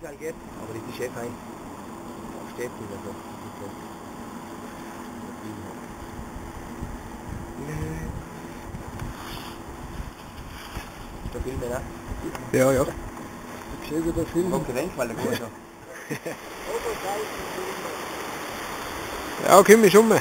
überall geht, aber das ist eh fein. Da steht nicht, also das ist. Da filmen, ne? Ja, ja. Schön über Film. Konkurrenz, weil der schon. Ja, komm ich um.